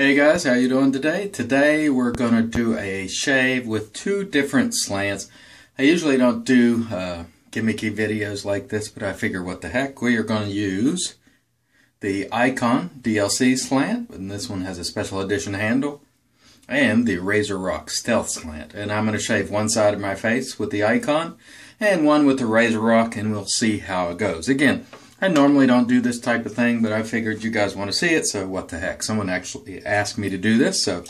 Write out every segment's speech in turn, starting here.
Hey guys, how you doing today? Today we're going to do a shave with two different slants. I usually don't do uh, gimmicky videos like this, but I figure what the heck, we are going to use the iKon DLC slant, and this one has a special edition handle, and the RazoRock Stealth slant. And I'm going to shave one side of my face with the iKon, and one with the RazoRock, and we'll see how it goes. Again, I normally don't do this type of thing, but I figured you guys want to see it, so what the heck. Someone actually asked me to do this, so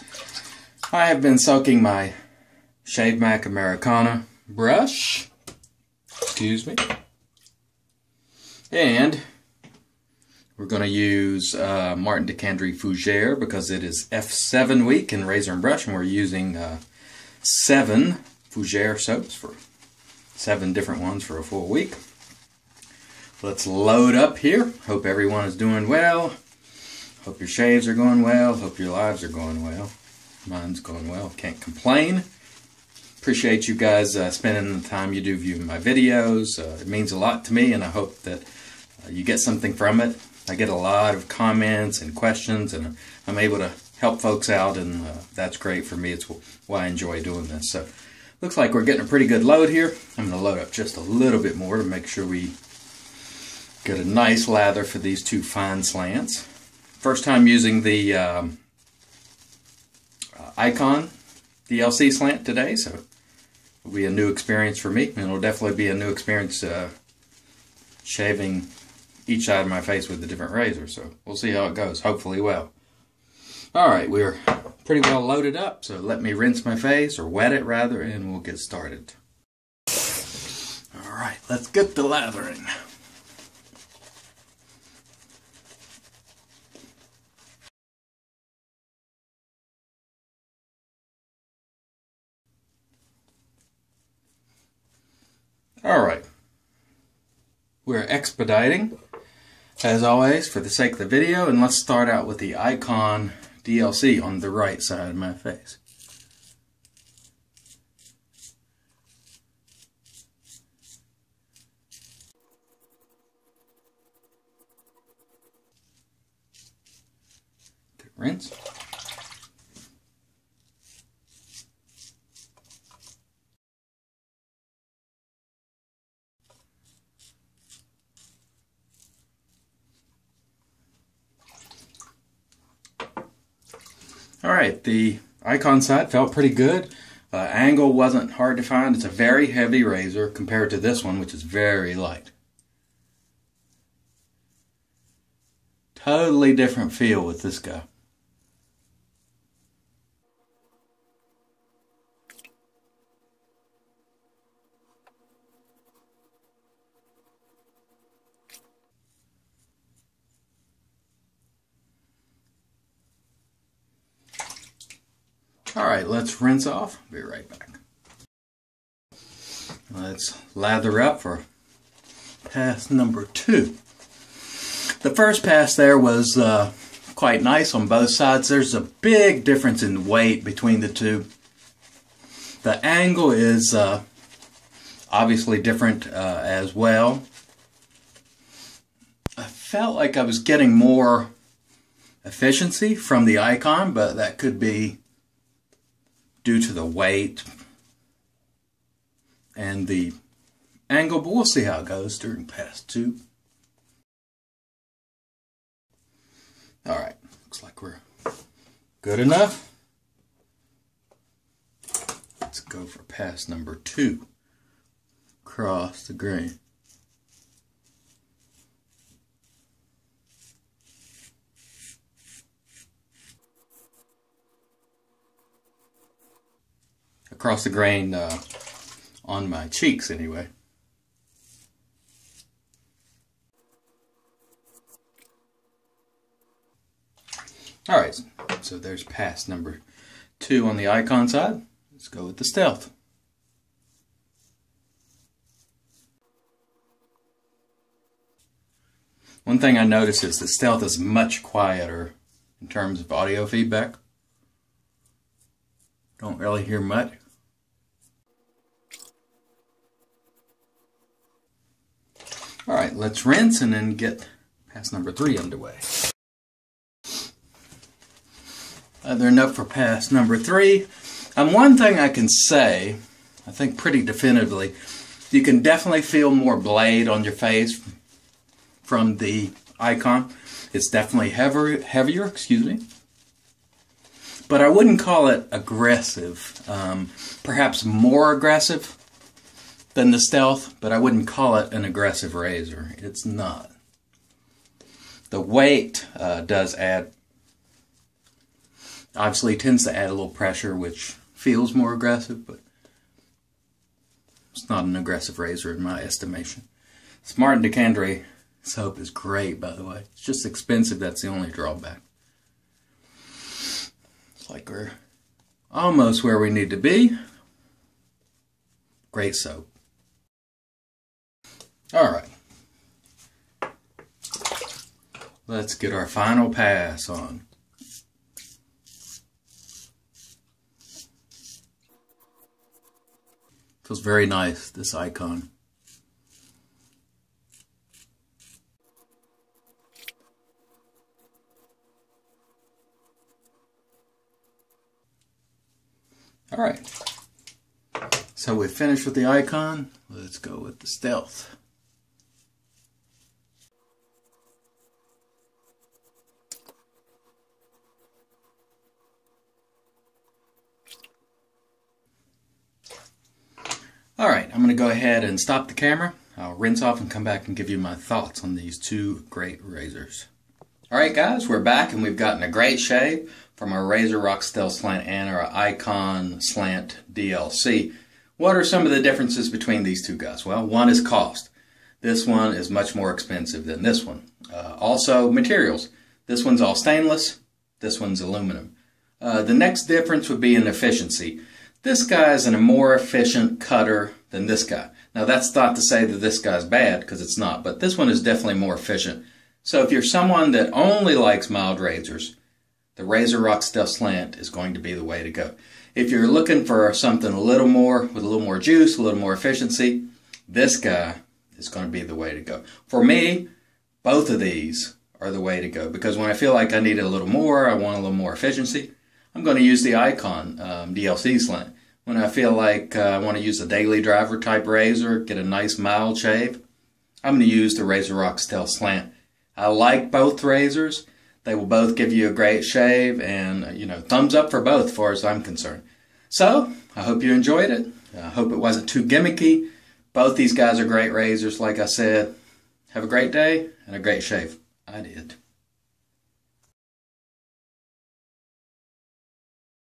I have been soaking my Shavemac Americana brush. Excuse me. And we're going to use uh, Martin de Candre Fougere because it is F7 week in Razor and Brush, and we're using uh, seven Fougere soaps for seven different ones for a full week. Let's load up here. Hope everyone is doing well. Hope your shaves are going well. Hope your lives are going well. Mine's going well. Can't complain. Appreciate you guys uh, spending the time you do viewing my videos. Uh, it means a lot to me, and I hope that uh, you get something from it. I get a lot of comments and questions, and I'm able to help folks out, and uh, that's great for me. It's why I enjoy doing this. So, looks like we're getting a pretty good load here. I'm going to load up just a little bit more to make sure we Get a nice lather for these two fine slants. First time using the um, uh, iKon DLC slant today, so it'll be a new experience for me, and it'll definitely be a new experience uh, shaving each side of my face with a different razor, so we'll see how it goes. Hopefully well. Alright, we're pretty well loaded up, so let me rinse my face, or wet it rather, and we'll get started. Alright, let's get the lathering. All right. We're expediting, as always, for the sake of the video, and let's start out with the iKon DLC on the right side of my face. Rinse. All right, the iKon side felt pretty good. Uh, angle wasn't hard to find. It's a very heavy razor compared to this one, which is very light. Totally different feel with this guy. All right, let's rinse off. Be right back. Let's lather up for pass number two. The first pass there was uh, quite nice on both sides. There's a big difference in weight between the two. The angle is uh, obviously different uh, as well. I felt like I was getting more efficiency from the iKon, but that could be due to the weight and the angle, but we'll see how it goes during pass two. All right, looks like we're good enough. Let's go for pass number two. Cross the grain. Across the grain uh, on my cheeks anyway. Alright, so there's pass number two on the iKon side. Let's go with the stealth. One thing I noticed is the stealth is much quieter in terms of audio feedback. Don't really hear much. All right, let's rinse and then get pass number three underway. Uh, they're enough for pass number three. And one thing I can say, I think pretty definitively, you can definitely feel more blade on your face from the iKon. It's definitely heavier, heavier, excuse me. But I wouldn't call it aggressive. Um, perhaps more aggressive than the Stealth, but I wouldn't call it an aggressive razor. It's not. The weight uh, does add, obviously tends to add a little pressure, which feels more aggressive, but it's not an aggressive razor in my estimation. Smart de Candre soap is great, by the way. It's just expensive. That's the only drawback. It's like we're almost where we need to be. Great soap. All right. Let's get our final pass on. Feels very nice, this iKon. All right. So we finished with the iKon. Let's go with the stealth. All right, I'm going to go ahead and stop the camera. I'll rinse off and come back and give you my thoughts on these two great razors. All right, guys, we're back and we've gotten a great shave from our RazoRock Stealth Slant and our iKon Slant DLC. What are some of the differences between these two guys? Well, one is cost. This one is much more expensive than this one. Uh, also, materials. This one's all stainless. This one's aluminum. Uh, the next difference would be in efficiency. This guy is in a more efficient cutter than this guy. Now that's not to say that this guy's bad, because it's not, but this one is definitely more efficient. So if you're someone that only likes mild razors, the RazoRock Stealth Slant is going to be the way to go. If you're looking for something a little more, with a little more juice, a little more efficiency, this guy is going to be the way to go. For me, both of these are the way to go, because when I feel like I need a little more, I want a little more efficiency, I'm going to use the iKon um, DLC slant. When I feel like uh, I want to use a daily driver type razor, get a nice mild shave, I'm going to use the RazoRock Stealth Slant. I like both razors. They will both give you a great shave and, you know, thumbs up for both as far as I'm concerned. So, I hope you enjoyed it. I hope it wasn't too gimmicky. Both these guys are great razors, like I said. Have a great day and a great shave. I did.